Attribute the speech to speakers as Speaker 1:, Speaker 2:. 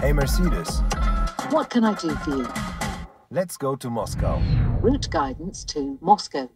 Speaker 1: Hey, Mercedes.
Speaker 2: What can I do for you?
Speaker 1: Let's go to Moscow.
Speaker 2: Route guidance to Moscow.